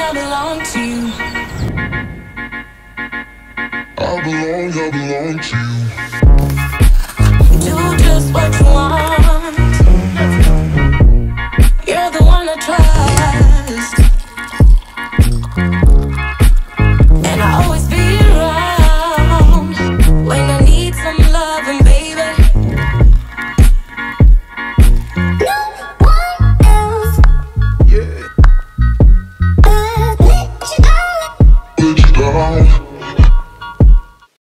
I belong to you. I belong, I belong to you. wrong.